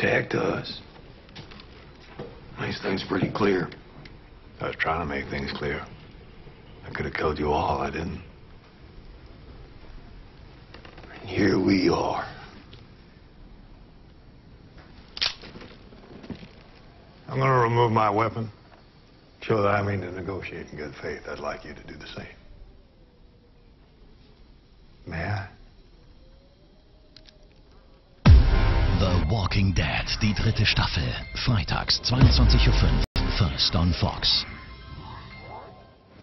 protect us. Makes things pretty clear. I was trying to make things clear. I could have killed you all. I didn't. And here we are. I'm going to remove my weapon. Show that I mean to negotiate in good faith. I'd like you to do the same. The Walking Dead, die dritte Staffel. Freitags 22.05 Uhr. First on Fox.